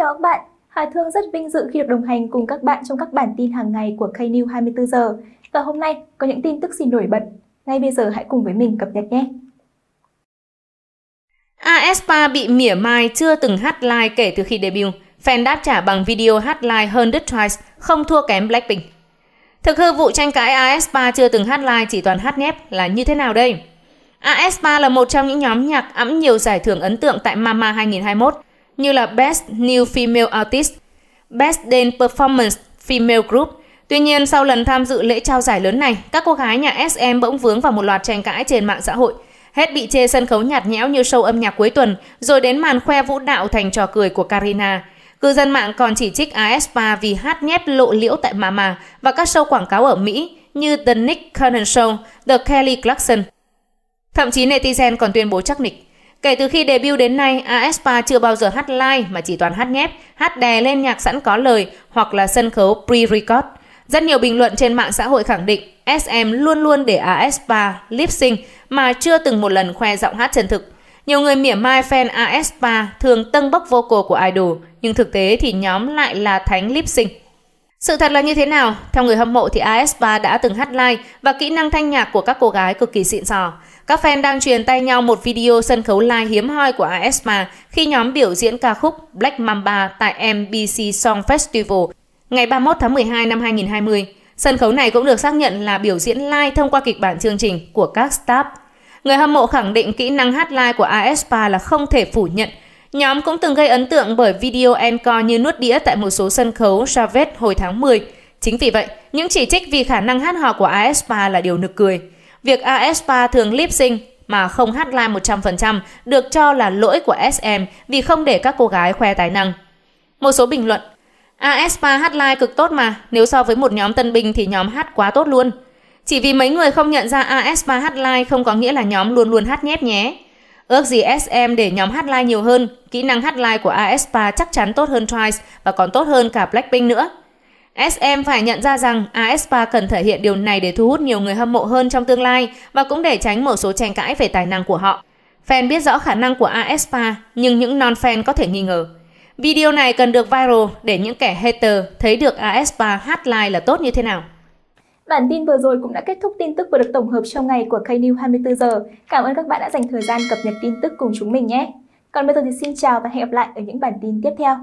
chào các bạn. Hà Thương rất vinh dự khi được đồng hành cùng các bạn trong các bản tin hàng ngày của K-News 24 giờ. Và hôm nay có những tin tức gì nổi bật. Ngay bây giờ hãy cùng với mình cập nhật nhé. aespa bị mỉa mai chưa từng hát live kể từ khi debut. Fan đáp trả bằng video hát live hơn The Twice, không thua kém Blackpink. Thực hư vụ tranh cãi aespa chưa từng hát live chỉ toàn hát nhép là như thế nào đây? aespa là một trong những nhóm nhạc ẵm nhiều giải thưởng ấn tượng tại Mama 2021 như là Best New Female Artist, Best Dance Performance Female Group. Tuy nhiên, sau lần tham dự lễ trao giải lớn này, các cô gái nhà SM bỗng vướng vào một loạt tranh cãi trên mạng xã hội. Hết bị chê sân khấu nhạt nhẽo như show âm nhạc cuối tuần, rồi đến màn khoe vũ đạo thành trò cười của Karina. Cư dân mạng còn chỉ trích aespa vì hát nhép lộ liễu tại Mama và các show quảng cáo ở Mỹ như The Nick Cannon Show, The Kelly Clarkson. Thậm chí netizen còn tuyên bố chắc nịch. Kể từ khi debut đến nay, aespa chưa bao giờ hát live mà chỉ toàn hát nhép, hát đè lên nhạc sẵn có lời hoặc là sân khấu pre-record. Rất nhiều bình luận trên mạng xã hội khẳng định SM luôn luôn để aespa lip sync mà chưa từng một lần khoe giọng hát chân thực. Nhiều người mỉa mai fan aespa thường tâng bốc vocal của idol, nhưng thực tế thì nhóm lại là thánh lip sync. Sự thật là như thế nào? Theo người hâm mộ thì aespa đã từng hát live và kỹ năng thanh nhạc của các cô gái cực kỳ xịn sò. Các fan đang truyền tay nhau một video sân khấu live hiếm hoi của aespa khi nhóm biểu diễn ca khúc Black Mamba tại MBC Song Festival ngày 31 tháng 12 năm 2020. Sân khấu này cũng được xác nhận là biểu diễn live thông qua kịch bản chương trình của các staff. Người hâm mộ khẳng định kỹ năng hát live của aespa là không thể phủ nhận. Nhóm cũng từng gây ấn tượng bởi video encore như nuốt đĩa tại một số sân khấu Javet hồi tháng 10. Chính vì vậy, những chỉ trích vì khả năng hát hò của aespa là điều nực cười. Việc aespa thường lip sync mà không hát live 100% được cho là lỗi của SM vì không để các cô gái khoe tài năng. Một số bình luận aespa hát live cực tốt mà, nếu so với một nhóm tân binh thì nhóm hát quá tốt luôn. Chỉ vì mấy người không nhận ra aespa hát live không có nghĩa là nhóm luôn luôn hát nhép nhé. Ước gì SM để nhóm hát live nhiều hơn, kỹ năng hát live của aespa chắc chắn tốt hơn Twice và còn tốt hơn cả Blackpink nữa. SM phải nhận ra rằng aespa cần thể hiện điều này để thu hút nhiều người hâm mộ hơn trong tương lai và cũng để tránh một số tranh cãi về tài năng của họ. Fan biết rõ khả năng của aespa nhưng những non-fan có thể nghi ngờ. Video này cần được viral để những kẻ hater thấy được aespa hát live là tốt như thế nào. Bản tin vừa rồi cũng đã kết thúc tin tức vừa được tổng hợp trong ngày của K-News 24 giờ. Cảm ơn các bạn đã dành thời gian cập nhật tin tức cùng chúng mình nhé. Còn bây giờ thì xin chào và hẹn gặp lại ở những bản tin tiếp theo.